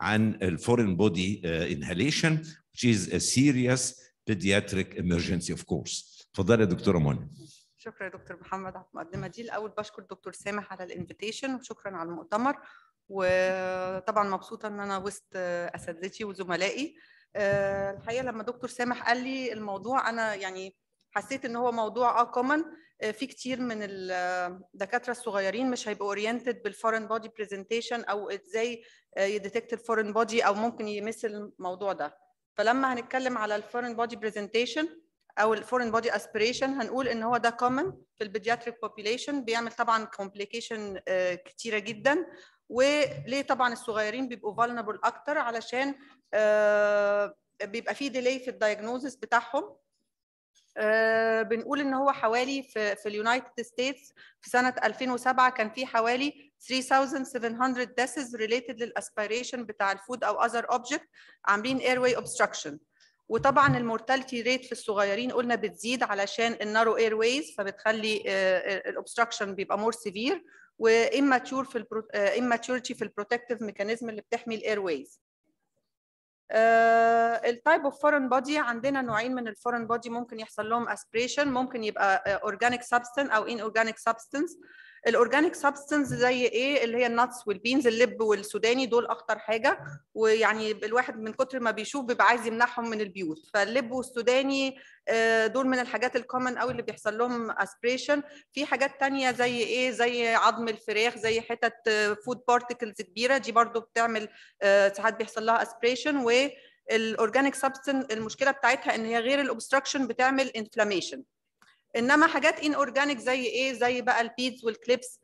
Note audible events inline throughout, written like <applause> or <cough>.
عن ال foreign body inhalation which is a serious pediatric emergency of course. اتفضلي يا دكتورة منى. شكرا يا دكتور محمد على المقدمه دي الأول بشكر دكتور سامح على ال invitation وشكرا على المؤتمر. وطبعا مبسوطة إن أنا وسط أساتذتي وزملائي. آه، الحقيقة لما دكتور سامح قال لي الموضوع أنا يعني حسيت إن هو موضوع آه common في كتير من الدكاتره الصغيرين مش هيبقوا oriented بال foreign body presentation أو إزاي ي detect ال foreign body أو ممكن ي miss الموضوع ده. فلما هنتكلم على ال foreign body presentation أو ال foreign body aspiration هنقول إن هو ده common في ال pediatric population بيعمل طبعا complication كتيرة جدا. وليه طبعا الصغيرين بيبقوا vulnerable أكتر؟ علشان بيبقى في delay في ال diagnosis بتاعهم. آه بنقول إن هو حوالي في في ال United States في سنة 2007 كان في حوالي 3700 deaths related لل aspiration بتاع ال food أو other object عاملين airway obstruction. وطبعا ال mortality rate في الصغيرين قلنا بتزيد علشان ال narrow airways فبتخلي ال obstruction بيبقى more severe و immature في immaturity في ال protective mechanism اللي بتحمي ال airways ال type of foreign body عندنا نوعين من ال foreign body ممكن يحصل لهم aspiration ممكن يبقى organic substance أو inorganic substance ال organic substance زي إيه؟ اللي هي ال nuts وال beans اللب والسوداني دول أخطر حاجة. ويعني الواحد من كتر ما بيشوف بيبقى عايز يمنعهم من البيوت. فاللب والسوداني دول من الحاجات ال common قوي اللي بيحصل لهم aspiration في حاجات تانية زي إيه؟ زي عظم الفراخ زي حتت food particles كبيرة. دي برضو بتعمل ساعات بيحصل لها aspiration وال organic substance المشكلة بتاعتها إن هي غير ال obstruction بتعمل inflammation إنما حاجات inorganic زي إيه؟ زي بقى ال beads وال clips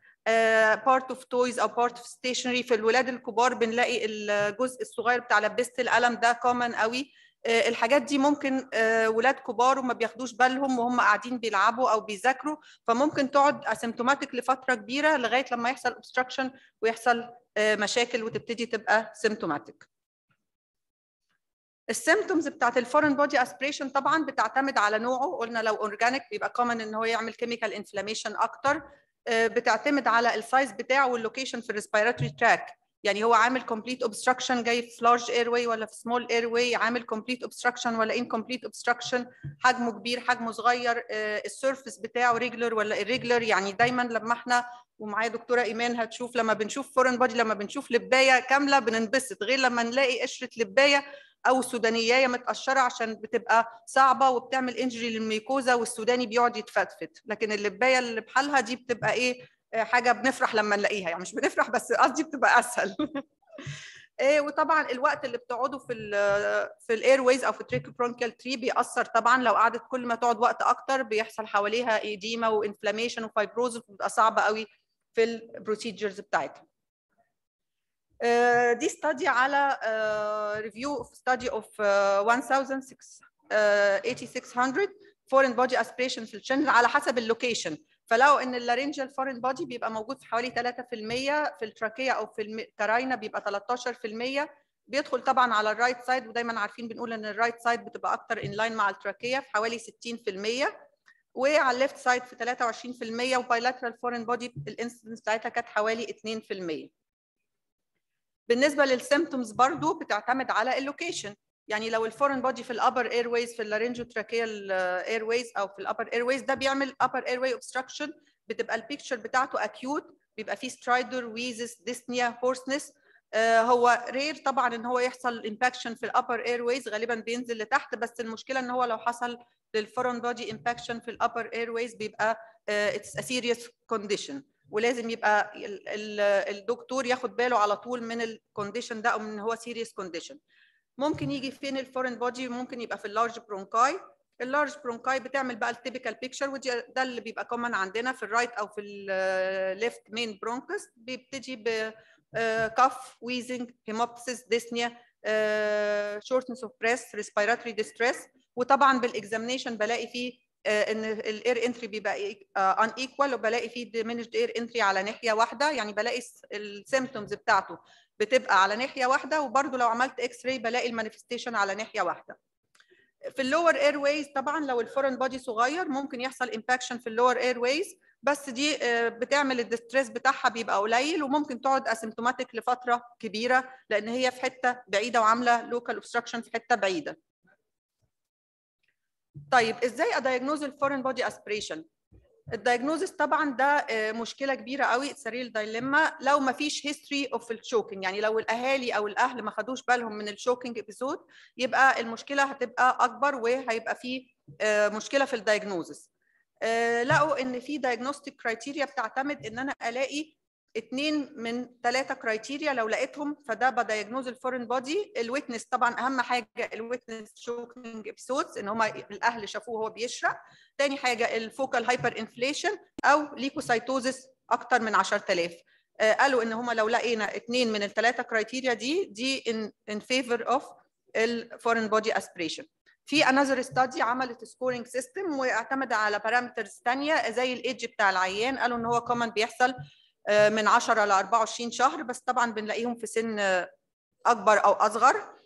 part of toys أو part of stationery في الولاد الكبار بنلاقي الجزء الصغير بتاع لبسه القلم ده common قوي. الحاجات دي ممكن ولاد كبار وما بياخدوش بالهم وهم قاعدين بيلعبوا أو بيذاكروا فممكن تقعد asymptomatic لفترة كبيرة لغاية لما يحصل obstruction ويحصل مشاكل وتبتدي تبقى symptomatic ال symptoms بتاعت ال foreign body aspiration طبعا بتعتمد على نوعه. قلنا لو organic بيبقى common إن هو يعمل chemical inflammation أكتر. بتعتمد على ال size بتاعه وال location في ال respiratory tract يعني هو عامل complete obstruction جاي في large airway ولا في سمول اير واي عامل complete obstruction ولا incomplete obstruction حجمه كبير حجمه صغير ال surface بتاعه regular ولا irregular. يعني دايما لما إحنا ومعايا دكتورة إيمان هتشوف لما بنشوف foreign body لما بنشوف لباية كاملة بننبسط. غير لما نلاقي قشرة لباية أو سودانياية متقشرة عشان بتبقى صعبة وبتعمل injury لل mucosa والسوداني بيقعد يتفتفت. لكن اللباية اللي بحالها دي بتبقى إيه؟ حاجة بنفرح لما نلاقيها يعني مش بنفرح بس قصدي بتبقى أسهل. <laughs> إيه وطبعا الوقت اللي بتقعده في ال في ال airways أو في ال tracheobronchial tree بيأثر طبعا لو قعدت كل ما تقعد وقت أكتر بيحصل حواليها edema و inflammation و fibrosis بتبقى صعبة قوي في ال procedures بتاعتها. دي study على review of study of 1600 foreign body aspiration في ال children على حسب ال location فلو إن ال laryngeal foreign body بيبقى موجود في حوالي 3% في ال trachea أو في ال carina بيبقى 13% بيدخل طبعا على ال right side ودايما عارفين بنقول إن ال right side بتبقى أكتر in line مع ال trachea في حوالي 60% وعلى ال left side في 23% و bilateral foreign body ال incidence بتاعتها كانت حوالي 2% بالنسبة لل symptoms برضو بتعتمد على ال location يعني لو ال foreign body في ال upper airways في ال laryngotracheal airways أو في ال upper airways ده بيعمل upper airway obstruction بتبقى ال picture بتاعته acute بيبقى فيه stridor wheezes dyspnea hoarseness هو rare طبعا إن هو يحصل impaction في ال upper airways غالبا بينزل لتحت بس المشكلة إن هو لو حصل لل foreign body impaction في ال upper airways بيبقى it's a serious condition ولازم يبقى الدكتور ياخد باله على طول من ال condition ده أو من هو serious condition ممكن يجي فين ال foreign body ممكن يبقى في ال large bronchi ال large bronchi بتعمل بقى ال typical picture ودي ده اللي بيبقى common عندنا في ال right أو في ال left main bronchus بيبتدي ب cough wheezing hemoptysis dyspnea shortness of breath respiratory distress وطبعا بال examination بلاقي فيه إن ال air entry بيبقى unequal وبلاقي فيه diminished air entry على ناحية واحدة. يعني بلاقي ال symptoms بتاعته. بتبقى على ناحية واحدة وبرده لو عملت x-ray بلاقي ال manifestation على ناحية واحدة. في ال lower airways طبعا لو ال foreign body صغير ممكن يحصل impaction في ال lower airways بس دي بتعمل ال distress بتاعها بيبقى قليل وممكن تقعد asymptomatic لفترة كبيرة لأن هي في حتة بعيدة وعاملة local obstruction في حتة بعيدة. طيب إزاي ا diagnose ال foreign body aspiration ال diagnosis طبعا ده مشكلة كبيرة قوي severe dilemma لو ما فيش history of ال choking يعني لو الأهالي أو الأهل ما خدوش بالهم من ال choking episode يبقى المشكلة هتبقى أكبر وهيبقى في مشكلة في ال diagnosis. لقوا إن في diagnostic criteria بتعتمد إن أنا ألاقي اثنين من ثلاثة criteria لو لقيتهم فده ب diagnose ال foreign body ال witness طبعا أهم حاجة ال witness choking episodes إن هم الأهل شافوه وهو بيشرق تاني حاجة ال focal hyperinflation أو leukocytosis أكتر من 10000 آه قالوا إن هم لو لقينا اثنين من الثلاثه criteria دي دي in in favor of ال foreign body aspiration في another study عملت scoring system واعتمد على parameters ثانية زي الايدج بتاع العيان. قالوا إن هو common بيحصل من 10 ل 24 شهر بس طبعا بنلاقيهم في سن أكبر أو أصغر.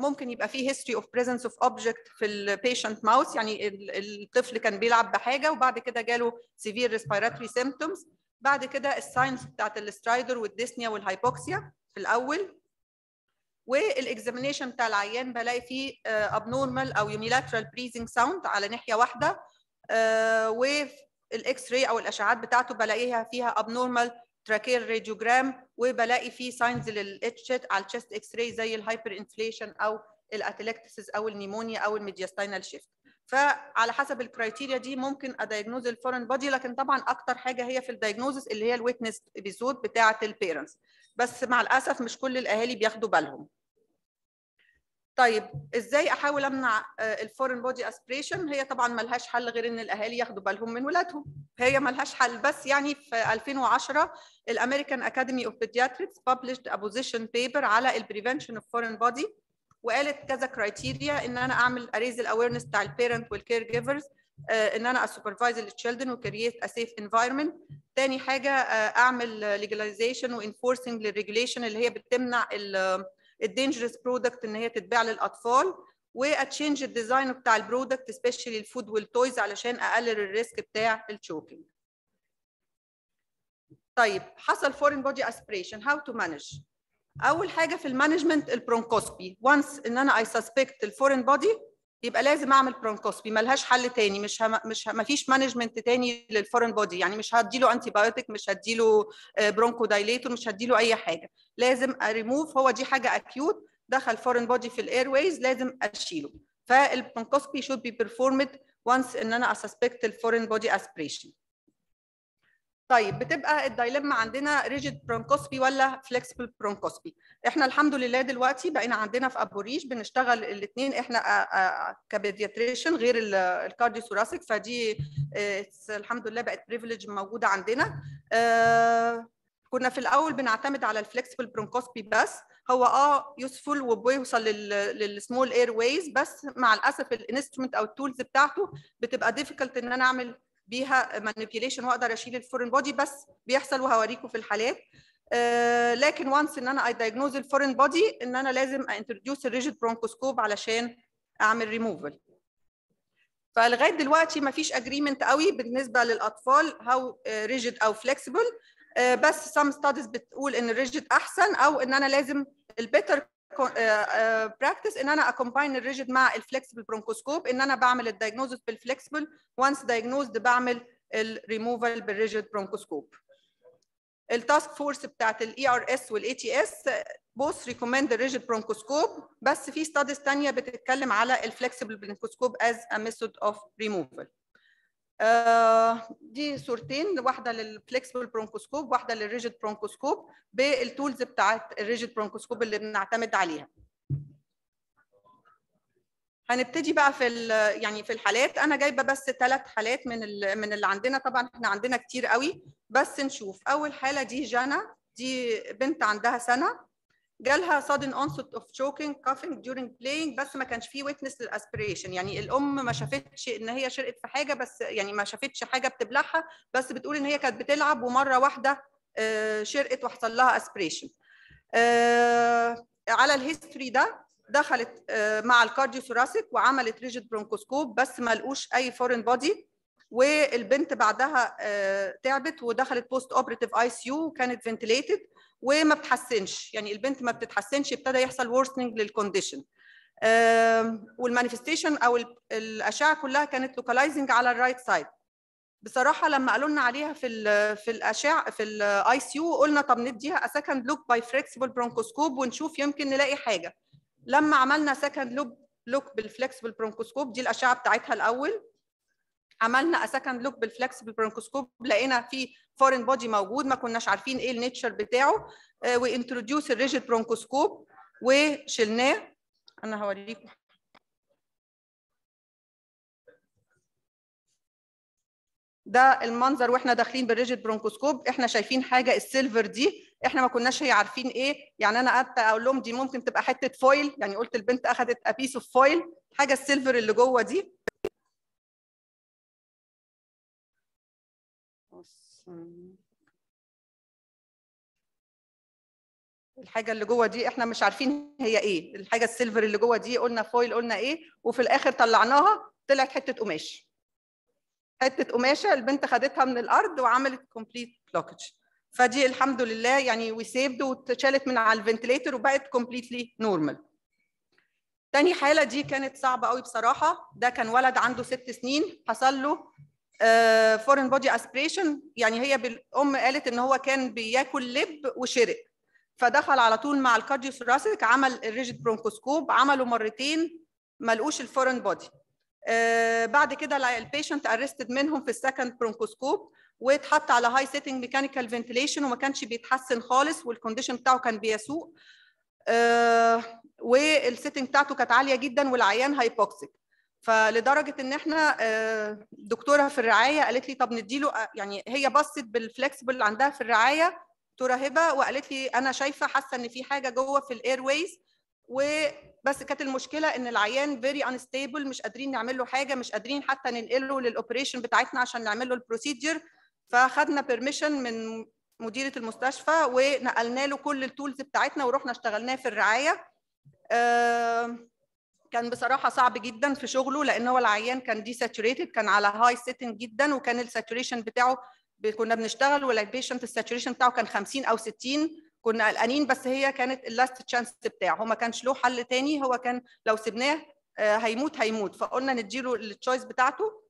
ممكن يبقى فيه history of presence of object في ال patient mouth يعني الطفل كان بيلعب بحاجة وبعد كده جاله severe respiratory symptoms. بعد كده ال signs بتاعت ال stridor وال dyspnea وال hypoxia في الأول. وال examination بتاع العيان بلاقي فيه abnormal أو unilateral breathing sound على ناحية واحدة. وال x-ray أو الاشعاعات بتاعته بلاقيها فيها abnormal tracheal radiogram وبلاقي فيه signs للاتش على ال chest x-ray زي ال hyperinflation أو ال atelectasis أو ال pneumonia أو ال mediastinal shift فعلى حسب ال criteria دي ممكن أ diagnose ال foreign body لكن طبعا أكتر حاجة هي في ال diagnosis اللي هي ال witness episode بتاعة ال parents بس مع الأسف مش كل الأهالي بياخدوا بالهم. طيب إزاي أحاول أمنع ال foreign body aspiration هي طبعا ملهاش حل غير إن الأهالي ياخدوا بالهم من ولادهم. هي ملهاش حل. بس يعني في 2010 ال American Academy of Pediatrics published a position paper على ال prevention of foreign body وقالت كذا criteria إن أنا أعمل raise ال awareness بتاع ال parent وال caregivers إن أنا ا supervise ال children و create a safe environment تاني حاجة أعمل legalization و enforcing لل regulation اللي هي بتمنع ال dangerous product إن هي تتباع للأطفال وا change ال design بتاع ال product specially ال food وال toys علشان أقلل ال risk بتاع ال choking طيب حصل foreign body aspiration how to manage أول حاجة في ال management ال bronchoscopy once إن أنا I suspect ال foreign body يبقى لازم أعمل bronchoscopy ملهاش حل تاني مش هم مش ما فيش management تاني لل foreign body يعني مش هديله antibiotic مش هديله bronchodilator مش هديله أي حاجة. لازم اريموف هو دي حاجة acute دخل foreign body في ال airways لازم أشيله. فال bronchoscopy should be performed once إن أنا ا suspect ال foreign body aspiration طيب بتبقى ال dilemma عندنا rigid bronchoscopy ولا flexible bronchoscopy؟ إحنا الحمد لله دلوقتي بقينا عندنا في أبو ريش بنشتغل الاثنين إحنا ك pediatrician غير ال cardiothoracic فدي الحمد لله بقت privilege موجودة عندنا. كنا في الأول بنعتمد على ال flexible bronchoscopy بس هو آه useful وبيوصل لل small airways بس مع الأسف ال instrument أو ال tools بتاعته بتبقى difficult إن أنا أعمل بيها manipulation واقدر أشيل ال foreign body بس بيحصل وهوريكم في الحالات. آه لكن once إن أنا I diagnose ال foreign body إن أنا لازم introduce ال rigid bronchoscope علشان أعمل ريموفل فلغاية دلوقتي ما فيش agreement قوي بالنسبة للأطفال how rigid أو flexible آه بس some studies بتقول إن ال rigid أحسن أو إن أنا لازم ال better practice إن أنا أ combine ال rigid مع ال flexible bronchoscope إن أنا بعمل ال diagnosis بال flexible once diagnosed بعمل الريموفال بالريجيد برونكوسكوب التاسك فورس بتاعت ال ERS وال ATS both recommend ال rigid bronchoscope بس في studies ثانية بتتكلم على الفلكسبل برونكوسكوب از ا ميثود اوف ريموفال دي صورتين واحدة لل flexible bronchoscope واحدة لل rigid bronchoscope بال tools بتاعت ال rigid bronchoscope اللي بنعتمد عليها. هنبتدي بقى في يعني في الحالات. أنا جايبة بس ثلاث حالات من من اللي عندنا. طبعا إحنا عندنا كتير قوي. بس نشوف. أول حالة دي جانا. دي بنت عندها سنة. جالها sudden onset of choking coughing during playing بس ما كانش فيه witness لل aspiration يعني الأم ما شافتش إن هي شرقت في حاجة بس يعني ما شافتش حاجة بتبلعها بس بتقول إن هي كانت بتلعب ومرة واحدة شرقت وحصل لها aspiration على ال history ده دخلت مع ال cardiothoracic وعملت rigid bronchoscope بس ما لقوش أي foreign body والبنت بعدها تعبت ودخلت post operative ICU كانت ventilated وما بتحسنش. يعني البنت ما بتتحسنش ابتدى يحصل worsening لل condition وال manifestation أو الأشعة كلها كانت localizing على ال right side بصراحة لما قالوا لنا عليها في ال في الأشعة في ال ICU قلنا طب نديها second look باي flexible bronchoscope ونشوف يمكن نلاقي حاجة. لما عملنا second look look بال flexible bronchoscope دي الأشعة بتاعتها الأول. عملنا second look بال flexible bronchoscope لقينا في foreign body موجود ما كناش عارفين إيه ال nature بتاعه و introduce ال rigid bronchoscope وشلناه. أنا هوريكم. ده المنظر وإحنا داخلين بال rigid bronchoscope إحنا شايفين حاجة ال silver دي. إحنا ما كناش هي عارفين إيه. يعني أنا قعدت أقول لهم دي ممكن تبقى حتة foil يعني قلت البنت اخذت a piece of foil حاجة ال silver اللي جوه دي. الحاجة اللي جوه دي إحنا مش عارفين هي إيه. الحاجة ال silver اللي جوه دي قلنا foil قلنا إيه وفي الآخر طلعناها طلعت حتة قماش. حتة قماشة البنت خدتها من الأرض وعملت complete blockage فدي الحمد لله يعني we saved واتشالت من على ال ventilator وبقت completely normal تاني حالة دي كانت صعبة قوي بصراحة. ده كان ولد عنده ست سنين حصل له foreign body aspiration يعني هي الام قالت إن هو كان بياكل لب وشرق فدخل على طول مع ال cardiothoracic عمل ال rigid bronchoscope عمله مرتين ما لقوش ال foreign body بعد كده ال patient arrested منهم في ال second bronchoscope واتحط على high setting mechanical ventilation وما كانش بيتحسن خالص وال condition بتاعه كان بيسوء. آه وال setting بتاعته كانت عالية جدا والعيان hypoxic فلدرجة إن إحنا آه دكتورة في الرعاية قالت لي طب نديله يعني هي بصت بال flexible اللي عندها في الرعاية دكتوره هبه وقالت لي أنا شايفة حاسة إن في حاجة جوه في ال airways وبس كانت المشكلة إن العيان very unstable مش قادرين نعمل له حاجة مش قادرين حتى ننقله لل operation بتاعتنا عشان نعمل له ال procedure فأخدنا permission من مديرة المستشفى ونقلنا له كل ال tools بتاعتنا ورحنا اشتغلناه في الرعاية. آه كان بصراحة صعب جدا في شغله لأن هو العيان كان desaturated كان على high setting جدا وكان ال saturation بتاعه كنا بنشتغل وال patient ال saturation بتاعه كان 50 أو 60 كنا قلقانين بس هي كانت ال last chance بتاعه. هو ما كانش له حل تاني هو كان لو سبناه هيموت هيموت. فقلنا نديله ال choice بتاعته.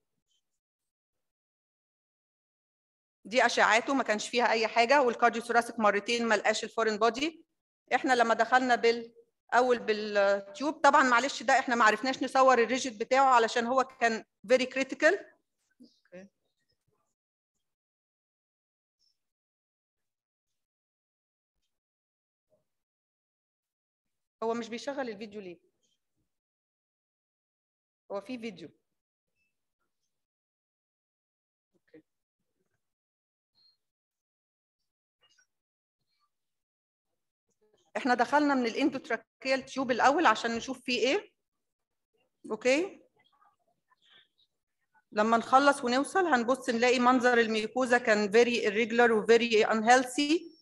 دي أشعاته ما كانش فيها أي حاجة وال cardiothoracic مرتين ما لقاش ال foreign body إحنا لما دخلنا بال أول بال tube. طبعا معلش ده إحنا ما عرفناش نصور ال rigid بتاعه علشان هو كان very critical هو مش بيشغل الفيديو ليه؟ هو في فيديو. إحنا دخلنا من ال endotracheal tube الأول عشان نشوف فيه إيه. okay. لما نخلص ونوصل هنبص نلاقي منظر ال mucosa كان very irregular و very unhealthy.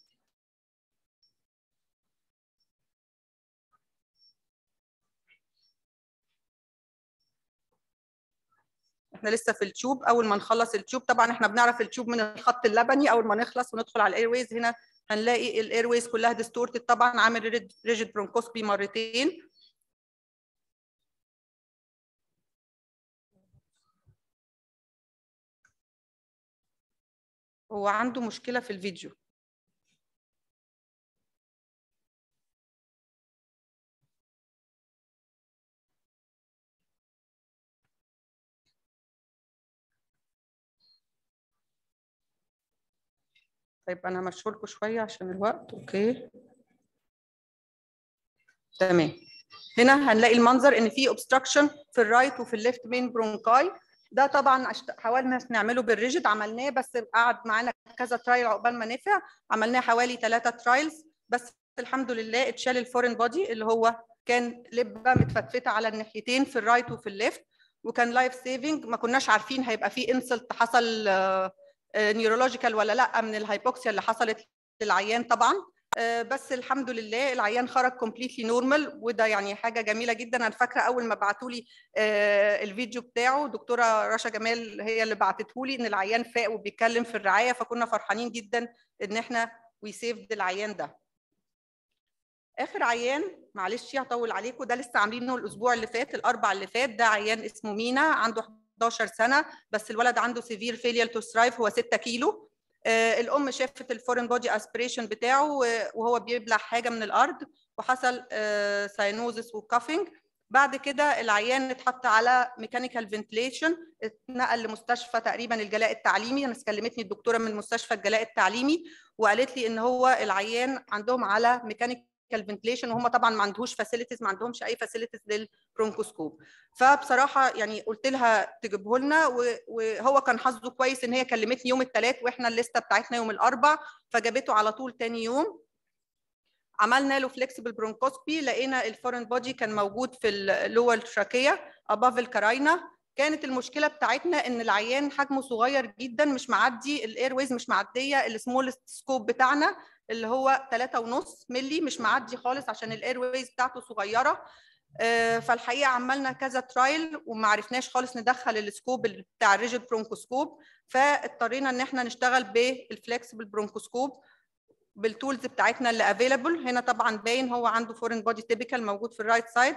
إحنا لسه في ال tube. أول ما نخلص ال tube طبعا إحنا بنعرف ال tube من الخط اللبني. أول ما نخلص وندخل على ال airways هنا هنلاقي ال airways كلها distorted طبعا عامل rigid bronchoscopy مرتين. هو عنده مشكلة في الفيديو. طيب أنا همشيه لكم شوية عشان الوقت. okay. تمام. هنا هنلاقي المنظر إن في obstruction في ال right وفي ال left main bronchi ده طبعا حاولنا نعمله بال rigid عملناه بس قعد معانا كذا trial عقبال ما نفع. عملناه حوالي ثلاثة trials بس الحمد لله اتشال ال foreign body اللي هو كان لبه متفتفتة على الناحيتين في ال right وفي ال left. وكان life saving ما كناش عارفين هيبقى في insult حصل neurological ولا لأ من ال hypoxia اللي حصلت للعيان طبعا. آه، بس الحمد لله العيان خرج completely normal وده يعني حاجة جميلة جدا. أنا فاكرة أول ما بعتوا لي الفيديو بتاعه دكتورة رشا جمال هي اللي بعتته لي إن العيان فاق وبيتكلم في الرعاية فكنا فرحانين جدا إن إحنا we saved العيان ده. آخر عيان معلش هطول عليكم ده لسه عاملينه الأسبوع اللي فات الأربع اللي فات ده عيان اسمه مينا عنده 11 سنة بس الولد عنده severe failure to thrive هو 6 كيلو. آه، الأم شافت ال foreign body aspiration بتاعه وهو بيبلع حاجة من الأرض وحصل cyanosis و coughing بعد كده العيان اتحط على mechanical ventilation اتنقل لمستشفى تقريبا الجلاء التعليمي. أنا كلمتني الدكتورة من مستشفى الجلاء التعليمي وقالت لي إن هو العيان عندهم على mechanical ventilation وهم طبعا ما عندهوش facilities ما عندهمش أي facilities لل bronchoscope. فبصراحة يعني قلت لها تجيبه لنا وهو كان حظه كويس إن هي كلمتني يوم الثلاث وإحنا ال list بتاعتنا يوم الأربع فجابته على طول تاني يوم. عملنا له flexible bronchoscopy لقينا ال foreign body كان موجود في ال lower trachea above ال carina كانت المشكلة بتاعتنا إن العيان حجمه صغير جدا مش معدي ال airways مش معدية ال smallest scope بتاعنا. اللي هو 3.5 مللي مش معدي خالص عشان ال airways بتاعته صغيرة. فالحقيقة عملنا كذا trial وما عرفناش خالص ندخل ال scope بتاع ال rigid bronchoscope. فاضطرينا إن إحنا نشتغل بال flexible bronchoscope بال tools بتاعتنا اللي available هنا طبعا باين هو عنده foreign body typical موجود في ال right side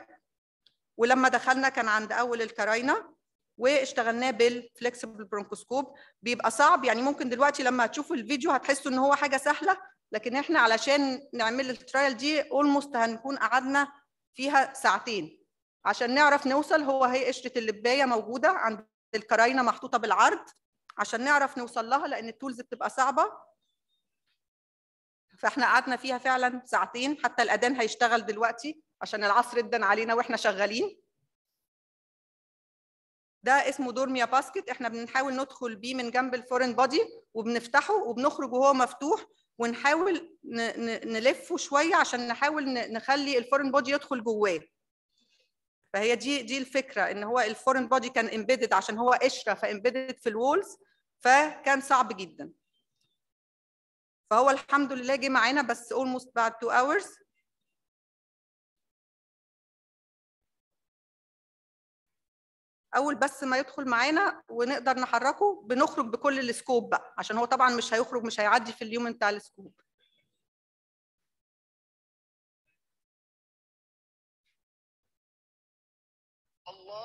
ولما دخلنا كان عند أول ال carina واشتغلناه بال flexible bronchoscope بيبقى صعب يعني ممكن دلوقتي لما تشوفوا الفيديو هتحسوا إن هو حاجة سهلة لكن إحنا علشان نعمل ال trial دي almost هنكون قعدنا فيها ساعتين. عشان نعرف نوصل هو هي قشرة اللباية موجودة عند ال carina محطوطة بالعرض. عشان نعرف نوصل لها لأن ال tools بتبقى صعبة. فاحنا قعدنا فيها فعلا ساعتين. حتى الأذان هيشتغل دلوقتي عشان العصر أذن علينا وإحنا شغالين. ده اسمه Dormia basket إحنا بنحاول ندخل بيه من جنب ال foreign body وبنفتحه وبنخرج وهو مفتوح. ونحاول نلفه شوية عشان نحاول نخلي ال foreign body يدخل جواه. فهي دي دي الفكرة إن هو ال foreign body كان embedded عشان هو قشرة ف embedded في ال walls فكان صعب جدا. فهو الحمد لله جه معانا بس almost بعد 2 hours. أول بس ما يدخل معانا ونقدر نحركه بنخرج بكل ال scope بقى عشان هو طبعا مش هيخرج مش هيعدي في اليوم بتاع ال scope.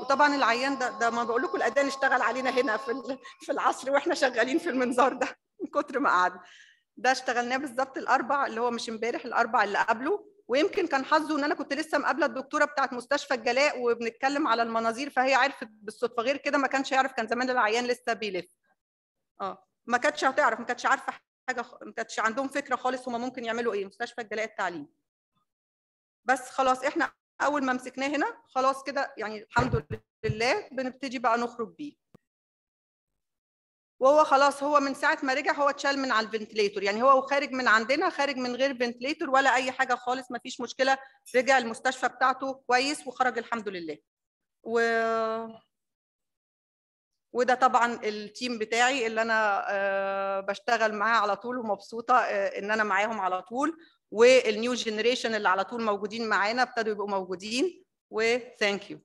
وطبعا العيان ده ده ما بقول لكم الاذان اشتغل علينا هنا في في العصر وإحنا شغالين في المنظار ده من كتر ما قعد. ده اشتغلناه بالظبط الأربع اللي هو مش امبارح الأربع اللي قبله. ويمكن كان حظه إن أنا كنت لسه مقابلة الدكتورة بتاعت مستشفى الجلاء وبنتكلم على المناظير فهي عرفت بالصدفة غير كده ما كانش يعرف كان زمان العيان لسه بيلف. آه ما كانتش هتعرف ما كانتش عارفة حاجة ما كانتش عندهم فكرة خالص هم ممكن يعملوا إيه مستشفى الجلاء التعليم. بس خلاص إحنا أول ما مسكناه هنا خلاص كده يعني الحمد لله بنبتدي بقى نخرج بيه. وهو خلاص هو من ساعة ما رجع هو اتشال من على ال ventilator. يعني هو خارج من عندنا خارج من غير ventilator ولا أي حاجة خالص ما فيش مشكلة. رجع المستشفى بتاعته كويس وخرج الحمد لله. و وده طبعا ال team بتاعي اللي أنا بشتغل معاه على طول ومبسوطة إن أنا معاهم على طول. وال new generation اللي على طول موجودين معانا ابتدوا يبقوا موجودين. و thank you